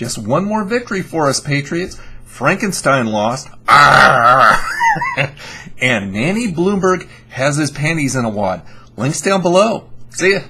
Just one more victory for us, Patriots. Frankenstein lost. and Nanny Bloomberg has his panties in a wad. Links down below. See ya.